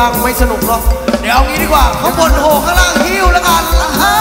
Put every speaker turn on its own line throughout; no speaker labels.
ล่างไม่สนุกหรอกเดี๋ยวเอางี้ดีกว่าข้างบนโหข้างล่างหิ้วแล้วกันฮะ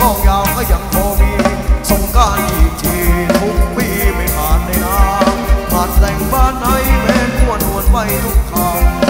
กองยาวก็ยังพอมีสงการอีกทีทุกปีไม่ขาดในน้ผ่านแต่งบ้านไหนแม่นวนวนไปทุกค่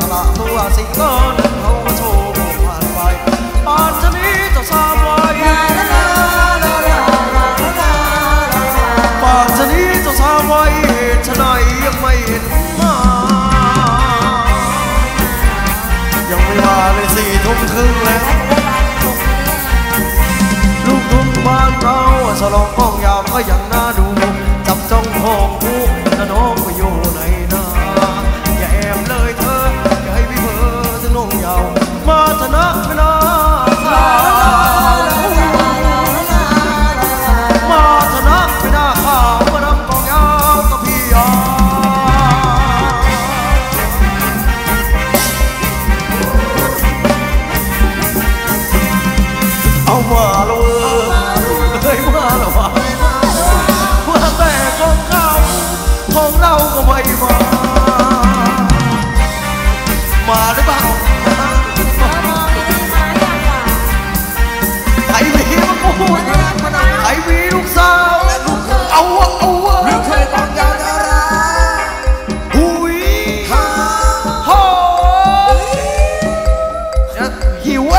ตลาดตัวสิงโตนั้นเขาก็โชว์ผ่านไปป่านชนี้จะทราบไว้ป่านชนี้จะทราบไว้เหตุไนยังไม่เห็นมา ยังไม่มาเลยสี่ทุ่มครึ่งแล้ว ลูกทุ่งบ้านเขาฉลอง I'm not me.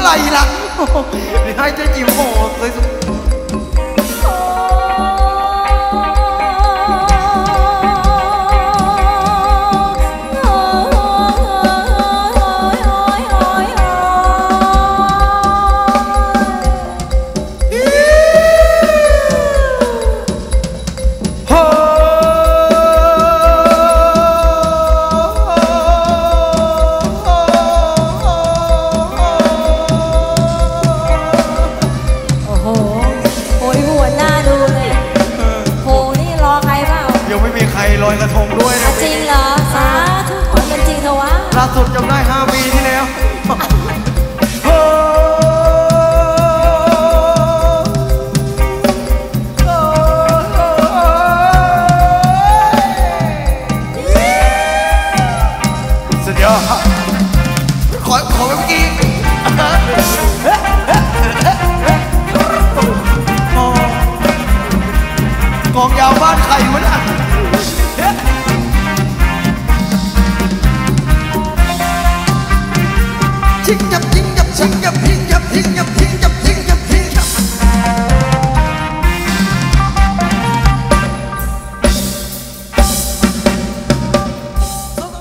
ไหรล่ะให้เจ้าจิ๋วโหสยสุด อยกระทงด้วยนะ
จริงเหรอสาธุขอเป็นจริงเถอะวะ
ล่าสุดจำได้ห้าปีที่แล้วสุดยอดขอขอเมื่อกี้กองยาวบ้านใครวะเนี่ย 생각